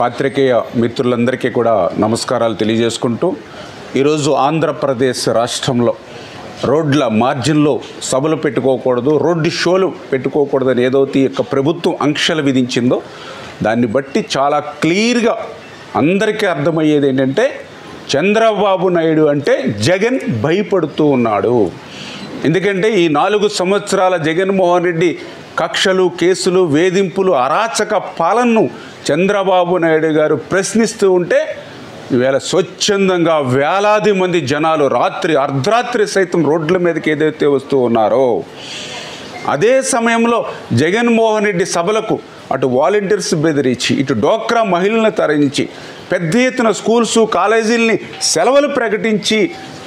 పాత్రికేయ మిత్రులందరికీ కూడా నమస్కారాలు తెలియజేసుకుంటూ ఈరోజు ఆంధ్రప్రదేశ్ రాష్ట్రంలో రోడ్ల మార్జిన్లో సభలు పెట్టుకోకూడదు రోడ్డు షోలు పెట్టుకోకూడదని ఏదైతే ఈ యొక్క ప్రభుత్వం ఆంక్షలు విధించిందో దాన్ని బట్టి చాలా క్లియర్గా అందరికీ అర్థమయ్యేది ఏంటంటే చంద్రబాబు నాయుడు అంటే జగన్ భయపడుతూ ఉన్నాడు. ఎందుకంటే ఈ నాలుగు సంవత్సరాల జగన్మోహన్ రెడ్డి కక్షలు కేసులు వేధింపులు అరాచక పాలనను చంద్రబాబు నాయుడు గారు ప్రశ్నిస్తూ ఉంటే ఈవేళ స్వచ్ఛందంగా వేలాది మంది జనాలు రాత్రి అర్ధరాత్రి సైతం రోడ్ల మీదకి ఏదైతే వస్తూ ఉన్నారో అదే సమయంలో జగన్మోహన్ రెడ్డి సభలకు అటు వాలంటీర్స్ బెదిరించి ఇటు డోక్రా మహిళలను తరలించి పెద్ద ఎత్తున స్కూల్స్ కాలేజీలని సెలవులు ప్రకటించి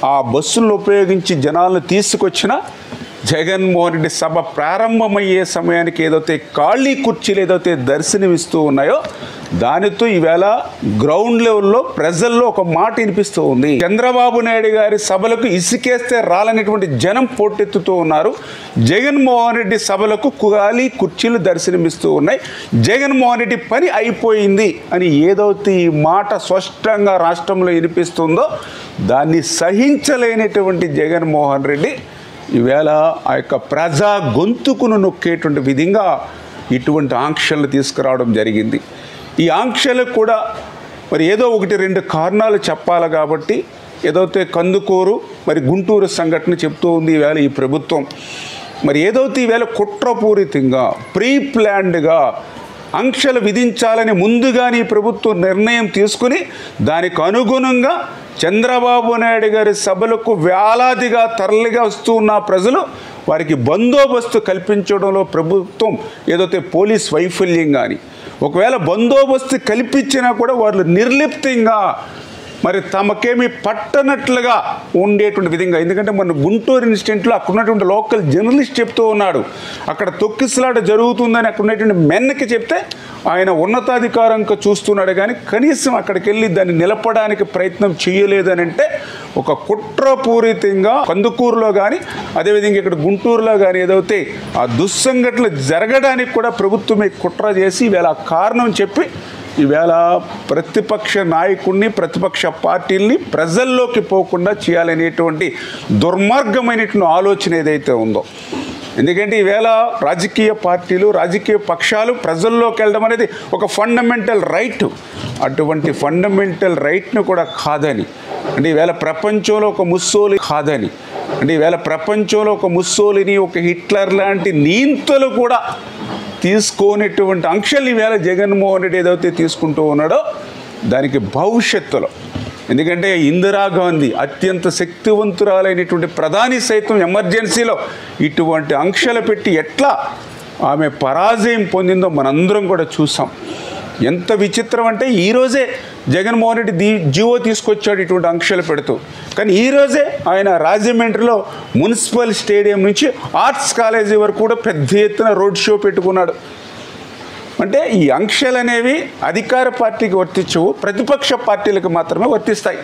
ఆ బస్సులను ఉపయోగించి జనాలను తీసుకొచ్చిన జగన్మోహన్ రెడ్డి సభ ప్రారంభమయ్యే సమయానికి ఏదైతే ఖాళీ కుర్చీలు ఏదైతే దర్శనమిస్తూ ఉన్నాయో దానితో ఈవేళ గ్రౌండ్ లెవెల్లో ప్రజల్లో ఒక మాట వినిపిస్తూ ఉంది. చంద్రబాబు నాయుడు గారి సభలకు ఇసుకేస్తే రాలనేటువంటి జనం పోటెత్తుతూ ఉన్నారు. జగన్మోహన్ రెడ్డి సభలకు ఖాళీ కుర్చీలు దర్శనమిస్తూ ఉన్నాయి. జగన్మోహన్ రెడ్డి పని అయిపోయింది అని ఏదైతే ఈ మాట స్పష్టంగా రాష్ట్రంలో వినిపిస్తుందో దాన్ని సహించలేనటువంటి జగన్మోహన్ రెడ్డి ఈవేళ ఆ యొక్క ప్రజా గొంతుకును నొక్కేటువంటి విధంగా ఇటువంటి ఆంక్షలు తీసుకురావడం జరిగింది. ఈ ఆంక్షలకు కూడా మరి ఏదో ఒకటి రెండు కారణాలు చెప్పాలి కాబట్టి ఏదైతే కందుకూరు మరి గుంటూరు సంఘటన చెప్తూ ఉంది ఈవేళ ఈ ప్రభుత్వం. మరి ఏదైతే ఈవేళ కుట్రపూరితంగా ప్రీ ప్లాన్డ్గా ఆంక్షలు విధించాలని ముందుగానే ప్రభుత్వం నిర్ణయం తీసుకుని దానికి అనుగుణంగా చంద్రబాబు నాయుడు గారి సభలకు వేలాదిగా తరలిగా వస్తూ ఉన్న ప్రజలు వారికి బందోబస్తు కల్పించడంలో ప్రభుత్వం ఏదైతే పోలీస్ వైఫల్యం కానీ ఒకవేళ బందోబస్తు కల్పించినా కూడా వాళ్ళు నిర్లిప్తంగా మరి తమకేమి పట్టనట్లుగా ఉండేటువంటి విధంగా. ఎందుకంటే మన గుంటూరు ఇన్సిడెంట్లో అక్కడ ఉన్నటువంటి లోకల్ జర్నలిస్ట్ చెప్తూ ఉన్నాడు. అక్కడ తొక్కిసలాట జరుగుతుందని అక్కడ ఉన్నటువంటి మెన్నకి చెప్తే ఆయన ఉన్నతాధికారంగా చూస్తున్నాడు. కానీ కనీసం అక్కడికి వెళ్ళి దాన్ని నిలపడానికి ప్రయత్నం చేయలేదని అంటే ఒక కుట్రపూరితంగా కందుకూరులో కానీ అదేవిధంగా ఇక్కడ గుంటూరులో కానీ ఏదైతే ఆ దుస్సంఘటనలు జరగడానికి కూడా ప్రభుత్వమే కుట్ర చేసి వీళ్ళ కారణం చెప్పి ఈవేళ ప్రతిపక్ష నాయకుడిని ప్రతిపక్ష పార్టీల్ని ప్రజల్లోకి పోకుండా చేయాలనేటువంటి దుర్మార్గమైనటువంటి ఆలోచన ఏదైతే ఉందో. ఎందుకంటే ఈవేళ రాజకీయ పార్టీలు రాజకీయ పక్షాలు ప్రజల్లోకి వెళ్ళడం అనేది ఒక ఫండమెంటల్ రైట్. అటువంటి ఫండమెంటల్ రైట్ను కూడా కాదని. అంటే ఈవేళ ప్రపంచంలో ఒక ముస్సోలి కాదని. అంటే ఈవేళ ప్రపంచంలో ఒక ముస్సోలిని ఒక హిట్లర్ లాంటి నీంతలు కూడా తీసుకోనటువంటి ఆంక్షలు ఈవేళ జగన్మోహన్ రెడ్డి ఏదైతే తీసుకుంటూ ఉన్నాడో దానికి భవిష్యత్తులో. ఎందుకంటే ఇందిరాగాంధీ అత్యంత శక్తివంతురాలైనటువంటి ప్రధాని సైతం ఎమర్జెన్సీలో ఇటువంటి అంశాలు పెట్టి ఎట్లా ఆమె పరాజయం పొందిందో మనందరం కూడా చూసాం. ఎంత విచిత్రం అంటే ఈరోజే జగన్మోహన్ రెడ్డి దీ జీవో తీసుకొచ్చాడు ఇటువంటి ఆంక్షలు పెడుతూ. కానీ ఈరోజే ఆయన రాజమండ్రిలో మున్సిపల్ స్టేడియం నుంచి ఆర్ట్స్ కాలేజీ వరకు కూడా పెద్ద ఎత్తున రోడ్ షో పెట్టుకున్నాడు. అంటే ఈ ఆంక్షలు అనేవి అధికార పార్టీకి వర్తించవు ప్రతిపక్ష పార్టీలకు మాత్రమే వర్తిస్తాయి.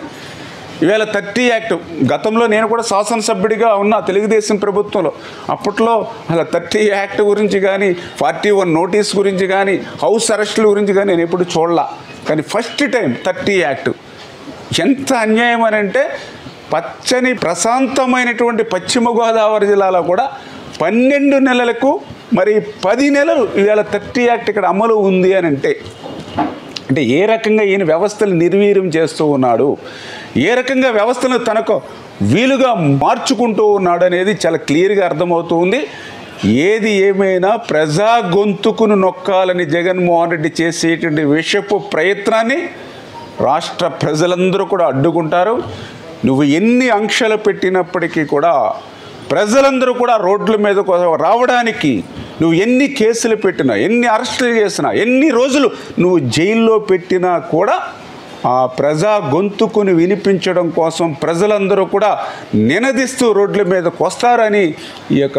ఈవేళ థర్టీ యాక్ట్ గతంలో నేను కూడా శాసనసభ్యుడిగా ఉన్నా తెలుగుదేశం ప్రభుత్వంలో. అప్పట్లో అలా థర్టీ యాక్ట్ గురించి కానీ ఫార్టీ వన్ నోటీస్ గురించి కానీ హౌస్ అరెస్టుల గురించి కానీ నేను ఎప్పుడు చూడలా. కానీ ఫస్ట్ టైం థర్టీ యాక్ట్. ఎంత అన్యాయం అని అంటే పచ్చని ప్రశాంతమైనటువంటి పశ్చిమ గోదావరి జిల్లాలో కూడా పన్నెండు నెలలకు మరి పది నెలలు ఇవాళ థర్టీ యాక్ట్ ఇక్కడ అమలు ఉంది అని అంటే అంటే ఏ రకంగా ఈయన వ్యవస్థలు నిర్వీర్యం చేస్తూ ఉన్నాడు ఏ రకంగా వ్యవస్థను తనకు వీలుగా మార్చుకుంటూ ఉన్నాడు అనేది చాలా క్లియర్గా అర్థమవుతుంది. ఏది ఏమైనా ప్రజా గొంతుకును నొక్కాలని జగన్మోహన్ రెడ్డి చేసేటువంటి విషపు ప్రయత్నాన్ని రాష్ట్ర ప్రజలందరూ కూడా అడ్డుకుంటారు. నువ్వు ఎన్ని ఆంక్షలు పెట్టినప్పటికీ కూడా ప్రజలందరూ కూడా రోడ్ల మీద రావడానికి నువ్వు ఎన్ని కేసులు పెట్టినా ఎన్ని అరెస్టులు చేసినా ఎన్ని రోజులు నువ్వు జైల్లో పెట్టినా కూడా ఆ ప్రజా గొంతుకుని వినిపించడం కోసం ప్రజలందరూ కూడా నినదిస్తూ రోడ్ల మీదకు వస్తారని ఈ యొక్క